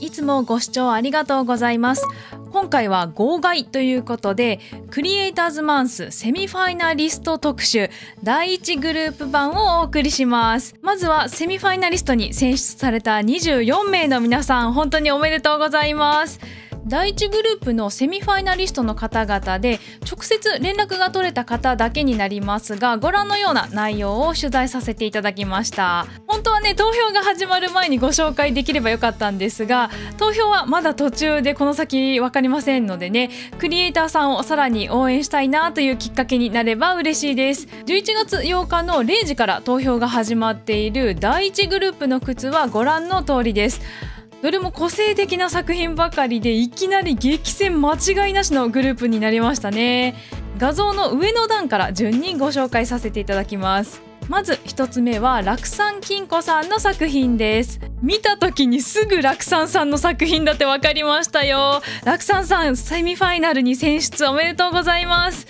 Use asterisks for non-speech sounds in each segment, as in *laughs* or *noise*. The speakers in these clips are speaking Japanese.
いつもご視聴ありがとうございます。今回は号外ということでクリエイターズマンスセミファイナリスト特集第1グループ版をお送りします。まずはセミファイナリストに選出された24名の皆さん本当におめでとうございます。第1グループのセミファイナリストの方々で直接連絡が取れた方だけになりますがご覧のような内容を取材させていただきました。本当はね投票が始まる前にご紹介できればよかったんですが投票はまだ途中でこの先分かりませんのでねクリエイターさんをさらに応援したいなというきっかけになれば嬉しいです。11月8日の0時から投票が始まっている第1グループの靴はご覧の通りです。どれも個性的な作品ばかりでいきなり激戦間違いなしのグループになりましたね。画像の上の段から順にご紹介させていただきます。まず1つ目は楽山金庫さんの作品です。見た時にすぐ楽山さんの作品だって分かりましたよ。楽山さんセミファイナルに選出おめでとうございます。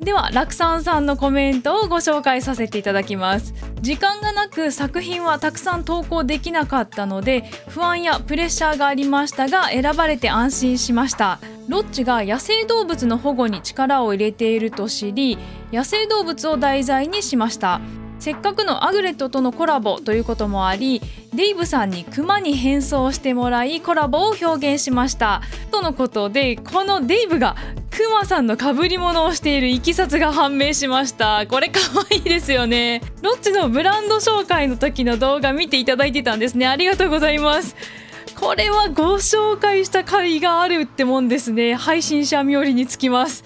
では楽山さんのコメントをご紹介させていただきます。時間がなく作品はたくさん投稿できなかったので不安やプレッシャーがありましたが選ばれて安心しました。ロッチが野生動物の保護に力を入れていると知り野生動物を題材にしました。せっかくのアグレットとのコラボということもありデイブさんにクマに変装してもらいコラボを表現しました。とのことでこのデイブがクマさんの被り物をしているいきさつが判明しました。これ可愛いですよね。ロッチのブランド紹介の時の動画見ていただいてたんですね。ありがとうございます。これはご紹介した甲斐があるってもんですね。配信者冥利につきます。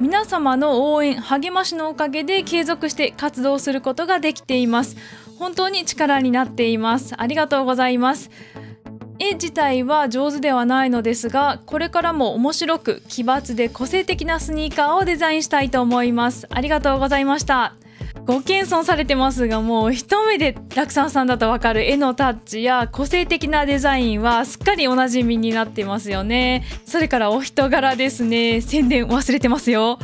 皆様の応援励ましのおかげで継続して活動することができています。本当に力になっています。ありがとうございます。絵自体は上手ではないのですがこれからも面白く奇抜で個性的なスニーカーをデザインしたいと思います。ありがとうございました。ご謙遜されてますがもう一目で楽山さんだとわかる絵のタッチや個性的なデザインはすっかりおなじみになってますよね。それからお人柄ですね。宣伝忘れてますよ。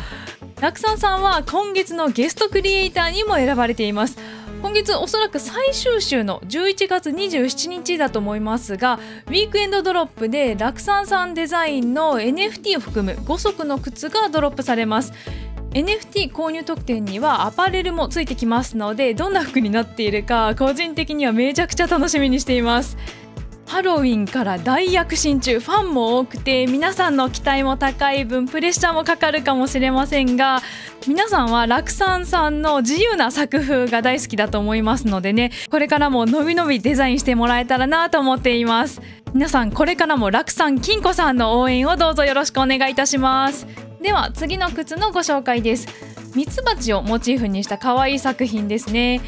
楽山さんは今月のゲストクリエイターにも選ばれています。今月おそらく最終週の11月27日だと思いますがウィークエンドドロップで楽山さんデザインの NFT を含む5足の靴がドロップされます。NFT 購入特典にはアパレルもついてきますのでどんな服になっているか個人的にはめちゃくちゃ楽しみにしています。ハロウィンから大躍進中ファンも多くて皆さんの期待も高い分プレッシャーもかかるかもしれませんが皆さんは楽山さんの自由な作風が大好きだと思いますのでねこれからものびのびデザインしてもらえたらなと思っています。皆さんこれからも楽山金庫さんの応援をどうぞよろしくお願いいたします。では次の靴のご紹介です。ミツバチをモチーフにした可愛い作品ですね。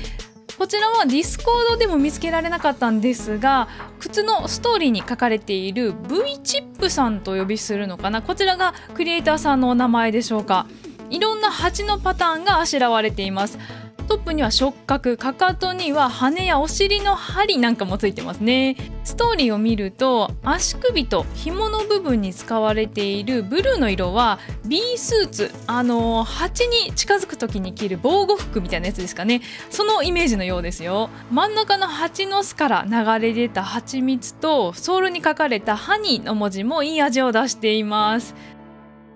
こちらはディスコードでも見つけられなかったんですが靴のストーリーに書かれている V チップさんと呼びするのかな？こちらがクリエイターさんのお名前でしょうか？いろんな鉢のパターンがあしらわれています。トップには触覚かかとには羽やお尻の針なんかもついてますね。ストーリーを見ると足首と紐の部分に使われているブルーの色は B スーツあの蜂に近づく時に着る防護服みたいなやつですかね。そのイメージのようですよ。真ん中の蜂の巣から流れ出た蜂蜜とソールに書かれたハニーの文字もいい味を出しています。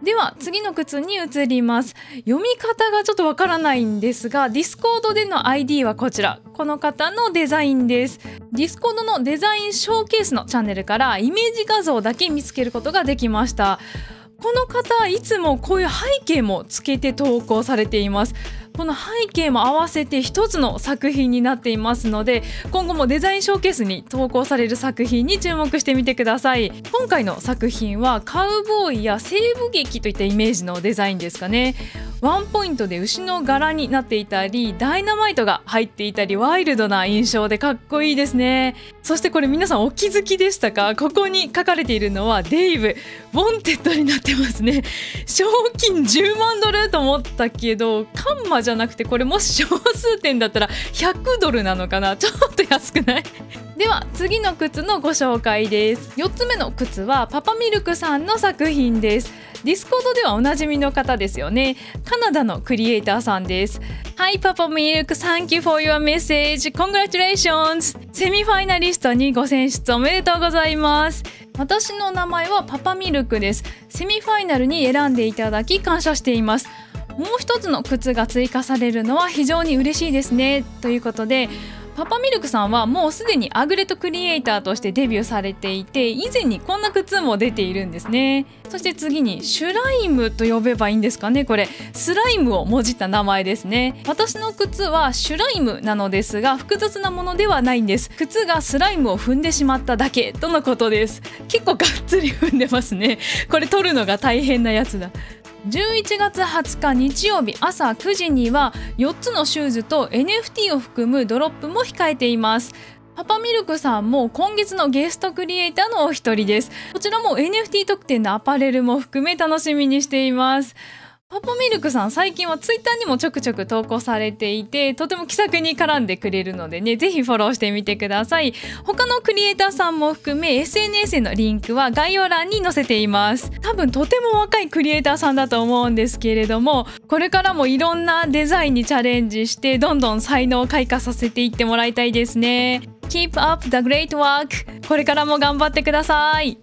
では次の靴に移ります。読み方がちょっとわからないんですがディスコードでの ID はこちら。この方のデザインです。ディスコードのデザインショーケースのチャンネルからイメージ画像だけ見つけることができました。この方いつもこういう背景もつけて投稿されています。この背景も合わせて一つの作品になっていますので今後もデザインショーケースに投稿される作品に注目してみてください。今回の作品はカウボーイや西部劇といったイメージのデザインですかね。ワンポイントで牛の柄になっていたりダイナマイトが入っていたりワイルドな印象でかっこいいですね。そしてこれ皆さんお気づきでしたか？ここに書かれているのはデイブ Wanted になってますね。賞金10万ドルと思ったけどカンマじゃなくてこれもし小数点だったら100ドルなのかな？ちょっと安くない？では次の靴のご紹介です4つ目の靴はパパミルクさんの作品ですディスコードではおなじみの方ですよねカナダのクリエイターさんですはい、パパミルク、Thank you for your message. Congratulations! セミファイナリストにご選出おめでとうございます。私の名前はパパミルクです。セミファイナルに選んでいただき感謝しています。もう一つの靴が追加されるのは非常に嬉しいですね。ということで、パパミルクさんはもうすでにアグレットクリエイターとしてデビューされていて以前にこんな靴も出ているんですね。そして次にシュライムと呼べばいいんですかねこれ。スライムをもじった名前ですね。私の靴はシュライムなのですが複雑なものではないんです。靴がスライムを踏んでしまっただけとのことです。結構がっつり踏んでますね。これ取るのが大変なやつだ。11月20日日曜日朝9時には4つのシューズと NFT を含むドロップも控えています。パパミルクさんも今月のゲストクリエイターのお一人です。こちらも NFT 特典のアパレルも含め楽しみにしています。パパミルクさん最近はツイッターにもちょくちょく投稿されていてとても気さくに絡んでくれるのでねぜひフォローしてみてください。他のクリエイターさんも含め SNS へのリンクは概要欄に載せています。多分とても若いクリエイターさんだと思うんですけれどもこれからもいろんなデザインにチャレンジしてどんどん才能を開花させていってもらいたいですね。Keep up the great work! これからも頑張ってください。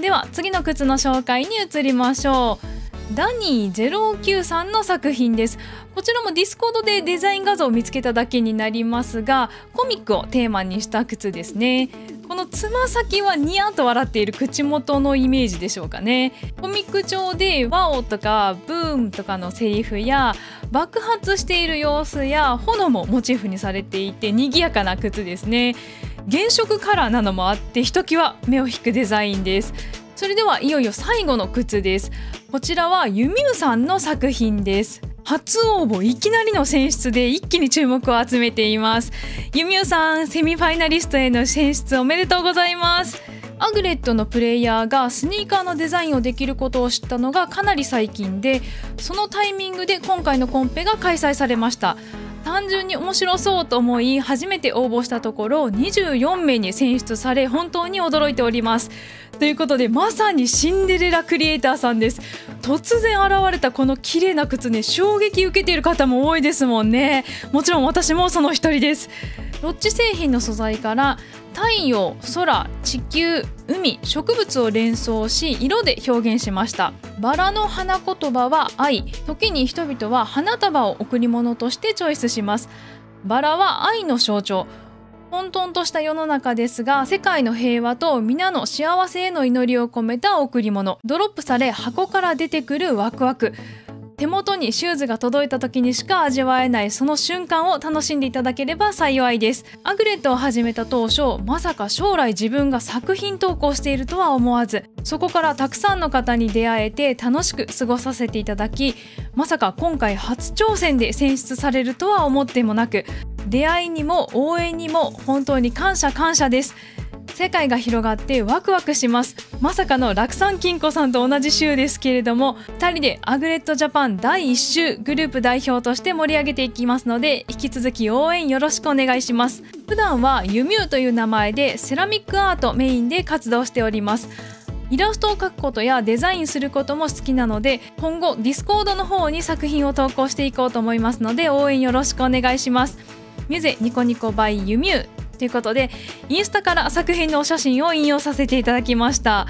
では次の靴の紹介に移りましょう。ダニー093の作品です。こちらもディスコードでデザイン画像を見つけただけになりますがコミックをテーマにした靴ですね。このつま先はニヤッと笑っている口元のイメージでしょうかね。コミック調で Wow とか Boom とかのセリフや爆発している様子や炎もモチーフにされていて賑やかな靴ですね。原色カラーなのもあってひときわ目を引くデザインです。それではいよいよ最後の靴です。こちらはユミューさんの作品です。初応募いきなりの選出で一気に注目を集めています。ユミューさんセミファイナリストへの選出おめでとうございます。アグレットのプレイヤーがスニーカーのデザインをできることを知ったのがかなり最近でそのタイミングで今回のコンペが開催されました。単純に面白そうと思い初めて応募したところ24名に選出され本当に驚いております。ということでまさにシンデレラクリエイターさんです。突然現れたこの綺麗な靴ね衝撃受けている方も多いですもんね。もちろん私もその一人です。ロッチ製品の素材から太陽空地球海植物を連想し色で表現しました。バラの花言葉は愛。時に人々は花束を贈り物としてチョイスします。バラは愛の象徴。混沌とした世の中ですが世界の平和と皆の幸せへの祈りを込めた贈り物。ドロップされ箱から出てくるワクワク。手元にシューズが届いた時にしか味わえないその瞬間を楽しんでいただければ幸いです。アグレットを始めた当初まさか将来自分が作品投稿しているとは思わずそこからたくさんの方に出会えて楽しく過ごさせていただきまさか今回初挑戦で選出されるとは思ってもなく出会いにも応援にも本当に感謝感謝です。世界が広がってワクワクします。まさかの楽山金庫さんと同じ週ですけれども2人でアグレットジャパン第1週グループ代表として盛り上げていきますので引き続き応援よろしくお願いします。普段はユミューという名前でセラミックアートメインで活動しております。イラストを描くことやデザインすることも好きなので今後ディスコードの方に作品を投稿していこうと思いますので応援よろしくお願いします。ミュゼニコニコバイユミュー。ということでインスタから作品のお写真を引用させていただきました。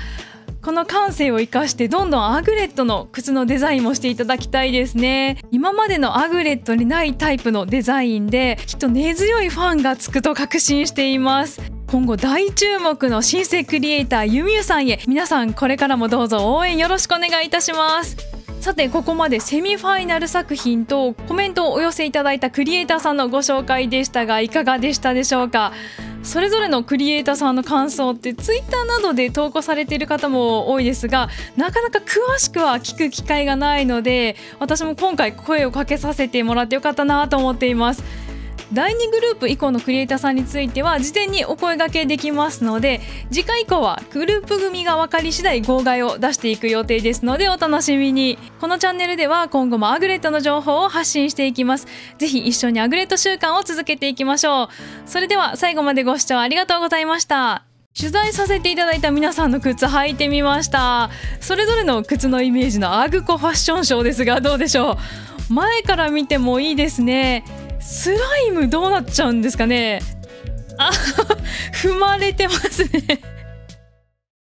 この感性を生かしてどんどんアグレットの靴のデザインもしていただきたいですね。今までのアグレットにないタイプのデザインできっと根強いファンがつくと確信しています。今後大注目の新生クリエイターユミュさんへ皆さんこれからもどうぞ応援よろしくお願いいたします。さてここまでセミファイナル作品とコメントをお寄せいただいたクリエイターさんのご紹介でしたがいかがでしたでしょうか？それぞれのクリエイターさんの感想ってツイッターなどで投稿されている方も多いですがなかなか詳しくは聞く機会がないので私も今回声をかけさせてもらってよかったなと思っています。第2グループ以降のクリエイターさんについては事前にお声掛けできますので次回以降はグループ組が分かり次第号外を出していく予定ですのでお楽しみに。このチャンネルでは今後もアグレットの情報を発信していきます。ぜひ一緒にアグレット習慣を続けていきましょう。それでは最後までご視聴ありがとうございました。取材させていただいた皆さんの靴履いてみました。それぞれの靴のイメージのアグコファッションショーですがどうでしょう。前から見てもいいですね。スライムどうなっちゃうんですかね。あ *laughs* 踏まれてますね。